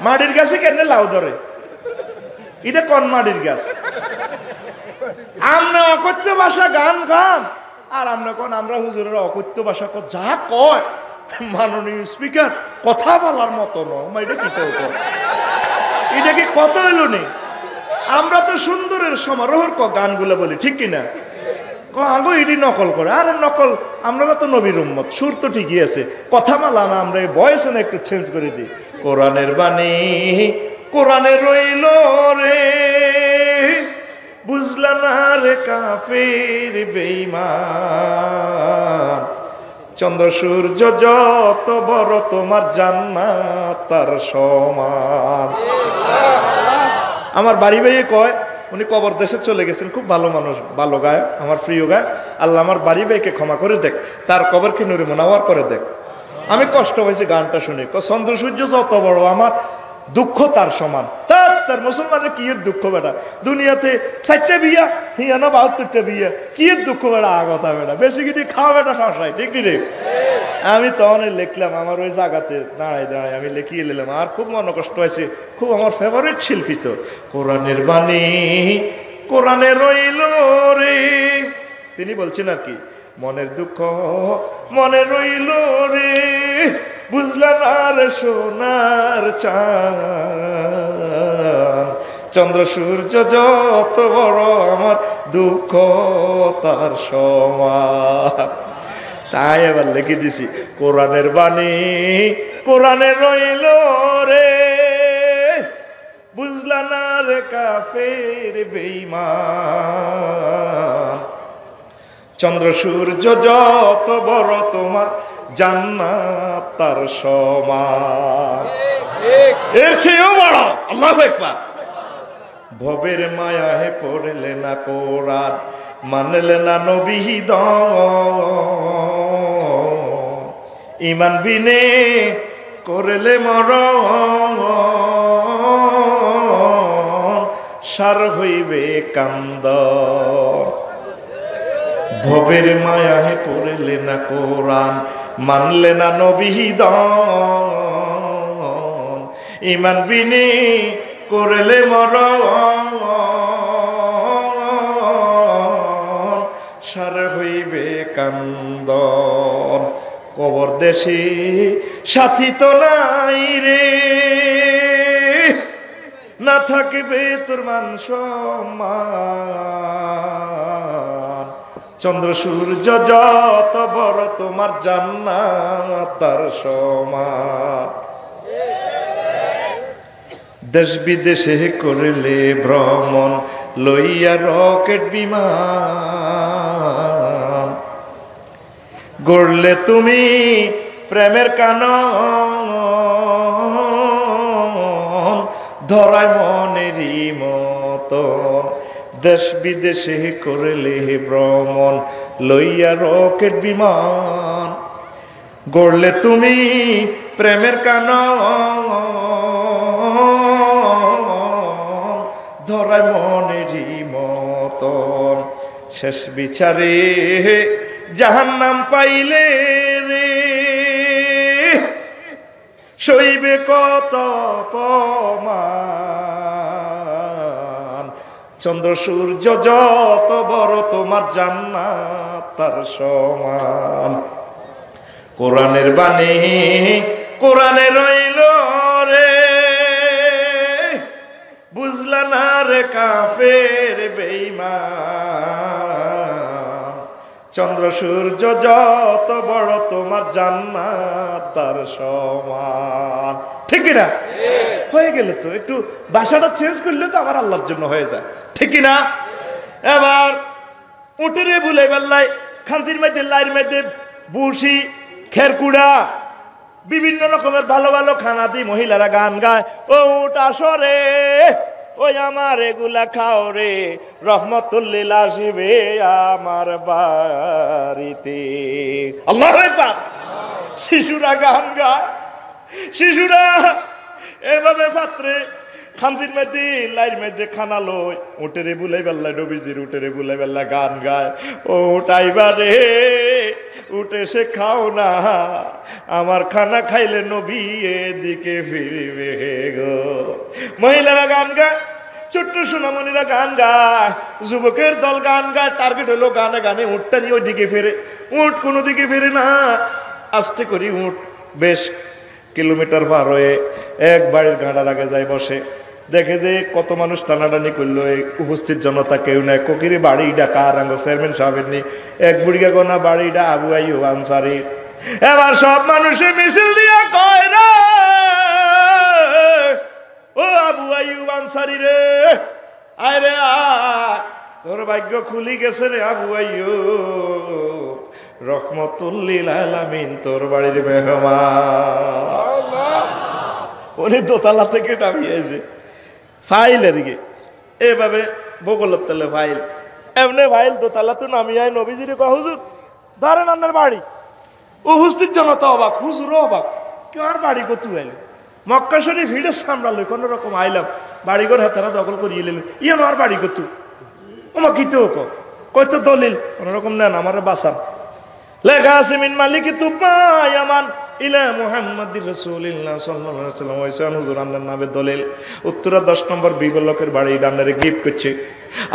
মাটির গাছে কেন লাউ ধরে। এটা কন মাটির গাছ? আমরা অকথ্য ভাষা গান গান। আর আমরা কোন আমরা হুজুরের অকথ্য ভাষা যা কয়। মাননীয় স্পিকার, কথা বলার মতো নয়। এটা কি? এটা কি কত এলো নি? আমরা তো সুন্দরের সমারোহর গানগুলো বলি, ঠিক কিনা? আগো এটি নকল করে। আরে নকল, আমরা তো নবীর উম্মত, সুর তো ঠিকই আছে। কথা মালা না, আমরা এই বয়স না একটু চেঞ্জ করে দিই। কোরআনের বাণী, কোরআনে রইল রে। বুঝলা না রে কাফের বেইমান চন্দ্র সূর্য যত বড় তোমার জান্নাত, তার সমান। আমার বাড়ি ভাইয়ে কয় উনি কবর দেশে চলে গেছেন, খুব ভালো মানুষ, ভালো গায় আমার প্রিয় গায় আল্লাহ আমার বাড়ি ভাইকে ক্ষমা করে দেখ, তার কবরকে নুরে মোনাওয়ার করে দেখ। আমি কষ্ট হয়েছি গানটা শুনে। চন্দ্র সূর্য যত বড়, আমার দুঃখ তার সমান। তার তার মুসলমানের কি দুঃখ বেটা? দুনিয়াতে চারটে বিয়া হিয়া না বাহাত্তরটা বিয়া, কি দুঃখ বেটা? আগতা বেটা। বেশি কিছু খাওয়া বেটা সংসায় ঠিক রে? আমি তখন লিখলাম, আমার ওই জায়গাতে দাঁড়াই দাঁড়াই আমি লিখিয়ে নিলাম। আর খুব মন কষ্ট হয়েছে, খুব আমার ফেভারিট শিল্পী তো। কোরআনের বাণী, কোরআনে রইল রে। তিনি বলছেন আর কি, মনের দুঃখ মনে রইল রে। বুঝলাম আর সোনার চান চন্দ্র, সূর্য যত বড় আমার দুঃখ, তার সমান তাই এবার লিখে দিছি, কোরআনের বাণী, কোরআনে রইল রে। বুঝলা না রে কাফের বেইমান চন্দ্র সূর্য যত বড় তোমার, জান্নাত তার সমান। এর চেয়েও বড়, আল্লাহ একবার ভবের মায়া হে পড়লে না কোরআন, মানলে না নবিহিদ ইমান বিনে করলে মর সার হইবে কান্দ। ভবের মায়া হে পড়লে না কোরআন, মানলে না নবিহিদ ইমান বিনে করলে মর সার হইবে কান্দন কবর দেশে সাথী তো নাই রে। না থাকবে তোর মান সম্মান। চন্দ্র সূর্য যত বড় তোমার জান্নাত, তার সমান। দেশ বিদেশে করলে ভ্রমণ লইয়া রকেট বিমান। গড়লে তুমি প্রেমের কান ধরায় মনেরই মতন দেশ বিদেশে করলে ভ্রমণ, লইয়া রকেট বিমান। গড়লে তুমি প্রেমের কান ধরায় মনেরই মতন। শেষ বিচারে জাহান নাম পাইলে রে। সইবে কত চন্দ্র সূর্য যত বড় তোমার জান্নাত, তার সমান। কোরআনের বাণী, কোরআনে রইল রে। বুঝলা না রে কাফের বেইমান চন্দ্র সূর্য যত বড় তোমার জান্নাত তার সমান। ঠিক না হয়ে গেল তো একটু বাসাটা চেঞ্জ করলে তো আমার আল্লাহর জন্য হয়ে যায়। ঠিক না এবার উঠে বুলাই বেল্লাই খানসির মধ্যে লাইর মধ্যে বুসি খেরকুড়া বিভিন্ন রকমের ভালো ভালো খানা দিই মহিলারা গান গায় ও উঠ আসরে! ওই আমার এগুলা খাও রে, রহমতুল্লিল আসিবে আমার বাড়িতে। আল্লাহ শিশুরা গান গায়, শিশুরা এভাবে পাত্রে খামজির মধ্যে লাইর মধ্যে খানা লই উটেরে বুলাই বেল্লা ডবিজির উটেরে বুলাই বেল্লা গান গায়। ও উঠাইবারে উঠে সে খাও না, আমার খানা খাইলে নবী এদিকে ফিরবে গো। মহিলারা গান গায় ছোট্ট সোনামণিরা গান গায়, যুবকের দল গান গায় টার্গেট হলো গানে গানে উঠটা নিয়ে ওই দিকে ফেরে। উঠ কোনো দিকে ফেরে না। আস্তে করি উঠ, বেশ কিলোমিটার পার হয়ে এক বাড়ির গাঁড়ার আগে যায় বসে। দেখে যে কত মানুষ টানাটানি করল উপস্থিত জনতা কেউ নাই। কোকিরি বাড়িটা কার আঙ্গ? চেয়ারম্যান সাহেবের নি এক বুড়িগা গোনা বাড়িটা আবু আইউ আনসারি। এবার সব মানুষের মিছিল দিয়া কয় রে, ও আবু আইয়ুব আনসারি রে। আয় রে তোর ভাগ্য খুলি গেছে রে আবু আইয়ুব রহমতুল্লিল আলামিন তোর বাড়ির মেহমান উনি দোতলা থেকে নামিয়েছে ফাইল আর কি এভাবে বগলের তেলে ফাইল এমনি ফাইল দোতলা তো নামিয়ায় নবীজিরে কহ হুজুর ধরেন আপনার বাড়ি উপস্থিত জনতা অবাক হুজুরও অবাক কেউ আর বাড়ি করতে আইলো মক্কা শরীফ হিডে সামলালো কোনো রকম আইলাম। বাড়ি ঘর হাতারা দখল করিয়ে নিল ইয়ে আর বাড়ি করতু। ওমা কিতে ও কয়তো দলিল? কোনো রকম নেন, আমার বাসান লেখা আছে, মিন মালিক হুজুর আন্নার নামে দলিল। উত্তরা 10 নম্বর বিবলকের বাড়ি ডান্নারে গিফট করছে।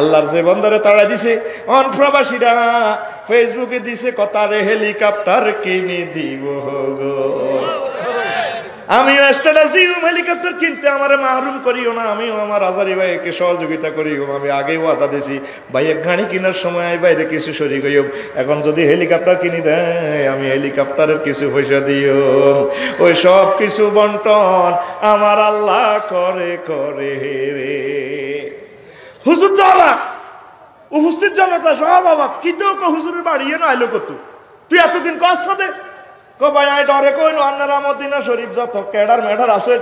আল্লাহর যে দিছে, অন ফেসবুকে দিছে কথা রে, হেলিকপ্টার কিনে দিব গো। আমিও স্ট্যাটাস দিও হেলিকপ্টার কিনতে আমার মাহরুম করিও না, আমিও আমার আজারি ভাইকে সহযোগিতা করিও, আমি আগেই ওয়াদা দিছি এক গাড়ি কেনার সময় বাইরে কিছু সরি গইব এখন যদি হেলিকপ্টার কিনি দেয়, আমি হেলিকপ্টারের কিছু পয়সা দিও, ওই সব কিছু বন্টন আমার আল্লাহ করে করে রে। হুজুর তো অবাক উপস্থিত জনতা, সব অবাক কিন্তু হুজুরের বাড়ি এনে আইলো কত তুই এতদিন কষ্ট দে। কো ভাই আই ডরে কই আন্নারা মদিনা শরীফ যত কেডার মেডার আছেন,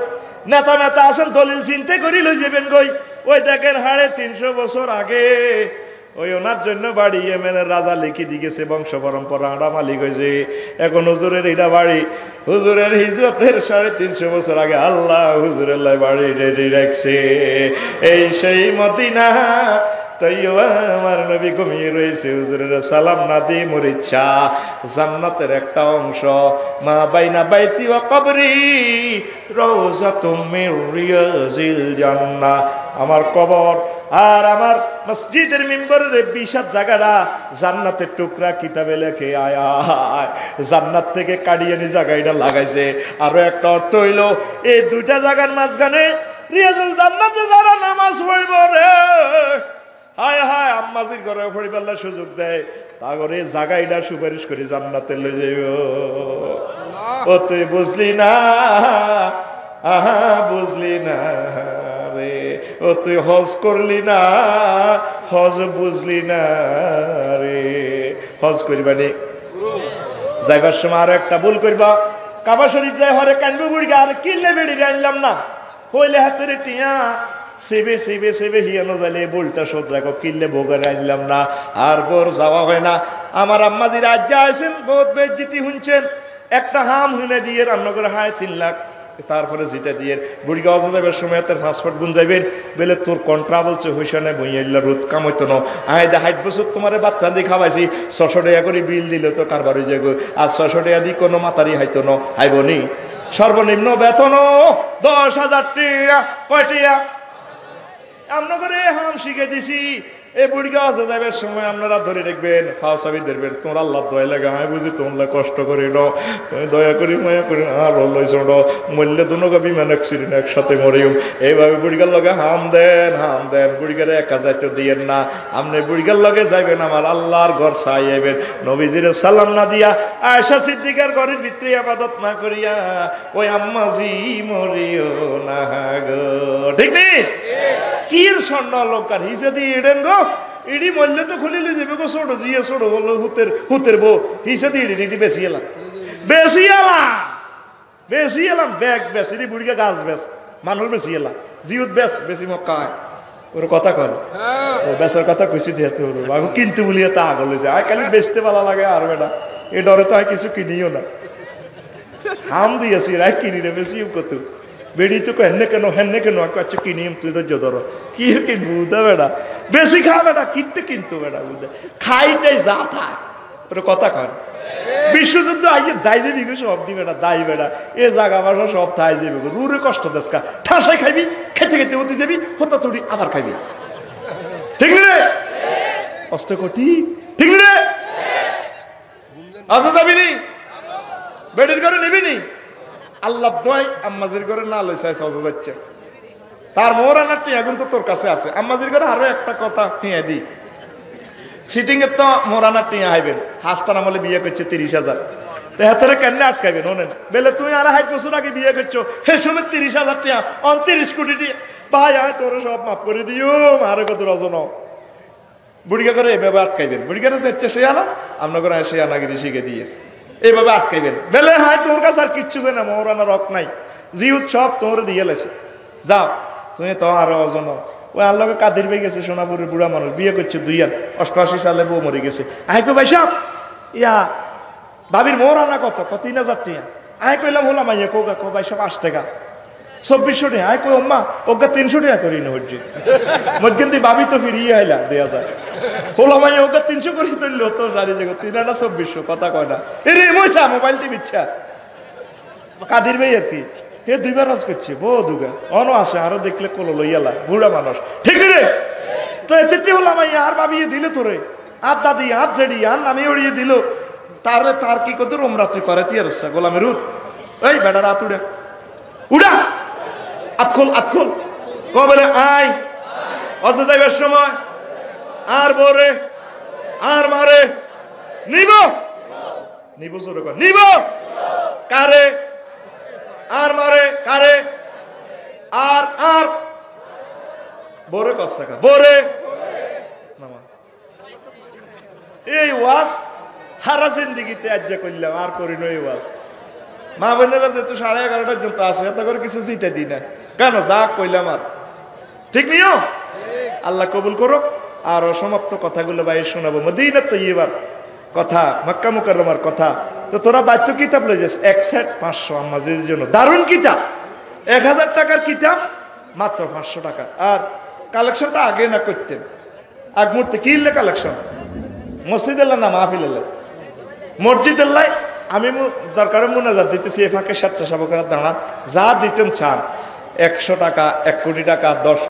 নেতা নেতা আছেন, দলিল চিন্তে করি লই যাবেন কই। ওই দেখেন হাড়ে তিনশো বছর আগে, ওই ওনার জন্য বাড়ি ইয়েমেনের রাজা লিখি দি গেছে, বংশ পরম্পরা আড়া মালিক হয়েছে। এখন হুজুরের এটা বাড়ি, হুজুরের হিজরতের সাড়ে তিনশো বছর আগে আল্লাহ হুজুরের বাড়ি রেডি রাখছে। এই সেই মদিনা তাইও আমার নবী ঘুমিয়ে রয়েছে হুজুরের সালাম না দি মরিচ্ছা জান্নাতের একটা অংশ, মা বাইনা বাইতি ও কবরি রোজা তুমি জান্না আমার কবর আর আমার মসজিদের মেম্বারের বিশাদ জায়গাটা জান্নাতের টুকরা কিতাবে লেখে, আয়া জান্নাত থেকে কাটিয়ে নি জায়গাটা লাগাইছে। আরও একটা অর্থ হইল, এই দুইটা জায়গার মাঝখানে রিয়াজুল জান্নাতে যারা নামাজ পড়ব রে হায় হায় আম্মাজির ঘরে পরিবার সুযোগ দেয়। তা করে জাগাইটা সুপারিশ করে জান্নাতে লই যাইব। ও তুই বুঝলি না আহা বুঝলি না রে। ও তুই হজ করলি না হজ বুঝলি না রে। হজ করিবানি যাইবার সময় আর একটা ভুল করবা। কাবা শরীফ যাই হরে কানবু বুড়িগা আর কিনলে বেড়ি আনলাম না। হইলে হাতের টিয়া সেবে সেবে সেবে হিয়ানো জালে বলটা শোধ রাখো কিনলে ভোগারে আনলাম না, আর বোর যাওয়া হয় না। আমার আম্মাজি রাজ্যে আছেন বহুত বেজ্জিতি শুনছেন একটা হাম হুনে দিয়ে রান্না করে হায়, তিন লাখ তারপরে যেটা দিয়ে বুড়ি গাওয়া যাবে সময় তার পাসপোর্ট গুন যাবেন বলে, তোর কন্ট্রা বলছে হুইসানে বইয়াইলা রোদ কামাইতো ন। আয় দা, হাইট বছর তোমার বাচ্চা দিয়ে খাওয়াইছি। ছশো টাকা করে বিল দিল তো কারবার হয়ে যাবে আর ছশো টাকা দিয়ে কোনো মাতারি হাইতো ন, হাইবনি। সর্বনিম্ন বেতন, দশ হাজার টিয়া কয়টিয়া আমরা করে হাম শিখে দিছি। এই বুড়ি গাছ যাবে সময় আপনারা ধরে দেখবেন ফাও সাবি ধরবেন তোমার আল্লাহ দয়া লাগে, আমি বুঝি তোমরা কষ্ট করে ন দয়া করি, মায়া করি আর লইছ ন মূল্যে দুনো বিমান অ্যাক্সিডেন্ট একসাথে মরিম এইভাবে বুড়িগার লগে হাম দেন হাম দেন। বুড়িগারে একা যাইতে দিয়েন না। আপনি বুড়িগার লগে যাইবেন, আমার আল্লাহর ঘর চাই আইবেন। নবীজির সালাম না দিয়া আয়সা সিদ্দিকার ঘরের ভিতরে আবাদত না করিয়া, ওই আম্মাজি মরিও না গো। ঠিক নেই? কির স্বর্ণ অলঙ্কার হিসে দিয়ে গো? ইডি মূল্য তো খুলিলে যাবে গো ছোট জিয়ে ছোট হলো হুতের হুতের বউ হিসে দিয়ে ইডি ইডি বেশি এলাম বেশি এলাম বেশি এলাম ব্যাগ বেশ ইডি বুড়িকে গাছ বেশ মানুষ বেশি এলাম জিউত বেশ বেশি মক্কা ওর কথা কর ও বেসার কথা খুশি দিয়ে ওর আগু কিনতে বলিয়ে তা আগলে যায় আয় খালি বেচতে ভালো লাগে আর বেটা এ ডরে তো আর কিছু কিনিও না হাম দিয়েছি রায় কিনি রে বেশি কত বেড়ি তো হেন্নে কেন হেন্নে কেন কাছে কিনিম তুই তো জদর কি কিনবো বুঝতে বেড়া বেশি খা বেটা কিনতে কিনতো বেড়া বুঝতে খাইটাই যা থাক ওর কথা কর বিশ্বযুদ্ধ আইয়ে দায় যাবি গো সব দিবে না দায় বেড়া এ জাগা বাসা সব থাই যাবি গো রুরে কষ্ট দেশকা ঠাসাই খাইবি খেতে খেতে হতে যাবি হতা তুড়ি আবার খাইবি ঠিক রে কষ্ট কটি ঠিক রে আচ্ছা যাবি নি বেডির ঘরে নিবি নি আল্লাহ দোয়াই আম্মাজির ঘরে না লইছে সহজ যাচ্ছে তার মোর আনার টিয়া কিন্তু তোর কাছে আছে। আম্মাজির ঘরে আরও একটা কথা হিয়া দি। সিটিং এর তো মোরানা টিয়া হাইবেন হাসতান আমলে বিয়ে করছে তিরিশ হাজার। তো হাতের কেন বেলে তুই আর তিরিশ টিয়া সব মাফ দিও আপনার সে আনাগিরি শিখে দিয়ে। এইভাবে আটকাইবেন। বেলে হাই তোর কাছে আর কিচ্ছু চাই না মৌরানা রক নাই। জি উৎসব তোর দিয়ে লেছে। যাও, তুমি তো আরও অজন। ওই আল্লাহকে কাদের পেয়ে গেছে, সোনাপুরের বুড়া মানুষ, বিয়ে করছে দুই আর অষ্টআশি সালে বউ মরে গেছে। আই ভাই ভাইসাব ইয়া ভাবির মৌরানা কত? কত তিন হাজার টিয়া আয় কইলাম হলাম আইয়া কোকা কো ভাইসাব আশ টাকা। চব্বিশশো টাকা। আয় কই অম্মা ওকে তিনশো টাকা করি না হচ্ছে মধ্যে ভাবি তো ফিরিয়ে আইলা দেয়া যায় হলাম আইয়া ওকে তিনশো করি তুললো তো জানি যে তিন হাজার চব্বিশশো, কথা কয় না। এ রে মইসা, মোবাইল টিভি ইচ্ছা কাদির ভাই আর কি, এ দুইবার রস করছে বো দুগা। অনো আছে আরও দেখলে কলো লইয়ালা বুড়া মানুষ। ঠিক রে? তো এতে হলাম আইয়া আর ভাবিয়ে দিলে তোরে। আর দাদি, আর জেডি, আর নামে উড়িয়ে দিল। তারে তার কি কত রোমরা তুই করে তিয়ার গোলামের উঠ। এই বেড়া রাত উড়ে উড়া আতখোল আতখোল কবলে আয়। অসে যাইবার সময়। আর বরে, আর মারে। নিব। নিব জোরে কর নিব। কারে? আর মারে, কারে? আর আর। বরে কসাকা বরে। এই ওয়াজ হারা জিন্দিগিতে আজ্জা করলাম আর করি না এই ওয়াজ। মা বোনেরা যেহেতু সাড়ে এগারোটা পর্যন্ত আসে এত করে কিছু জিতে দিই না। কেন? যা কইলাম আর। ঠিক নিও আল্লাহ কবুল করো আর অসমাপ্ত কথাগুলো ভাই শোনাবো। মদিনার তো এবার কথা, মক্কা মুকাররমার কথা। তো তোরা বাধ্য কিতাব লই যাস? এক সেট পাঁচশো আমাদের জন্য। দারুণ কিতাব। এক হাজার টাকার কিতাব, মাত্র পাঁচশো টাকা। আর কালেকশনটা আগে না করতেন। আগ মুহূর্তে কি কালেকশন? মসজিদ না মাহফিল মসজিদ আমি দরকার মোনাজাত দিতেছি এ ফাঁকে স্বেচ্ছাসেবকেরা দাঁড়ান। যা দিতেন চান। একশো টাকা, এক কোটি টাকা, দশ